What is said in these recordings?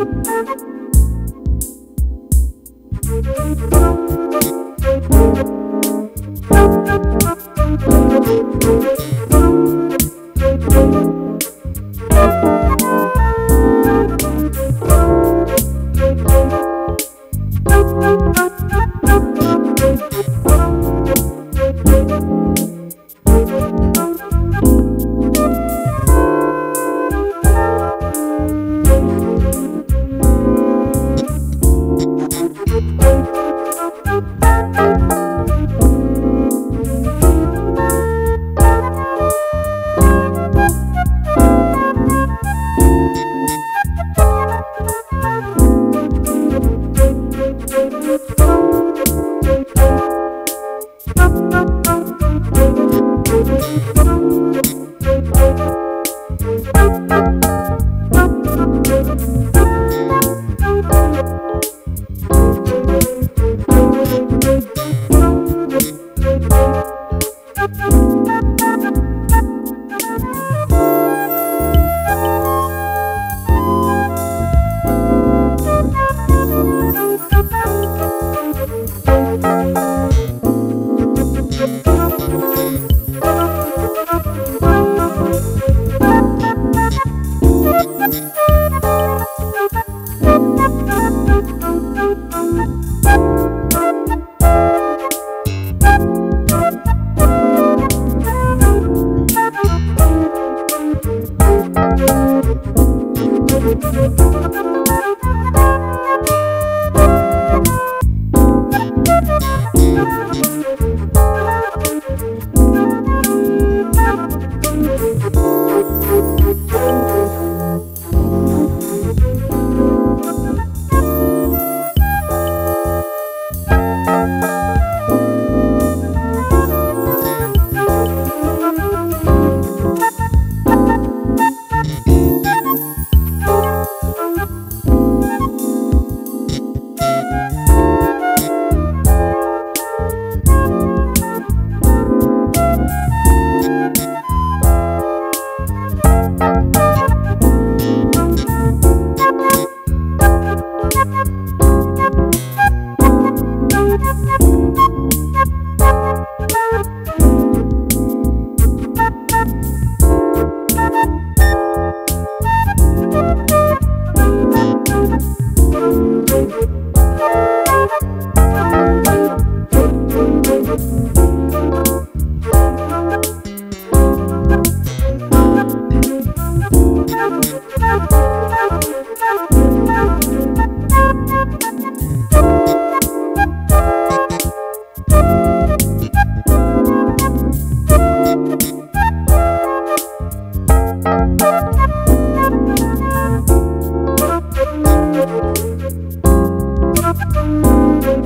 Thank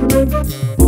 Thank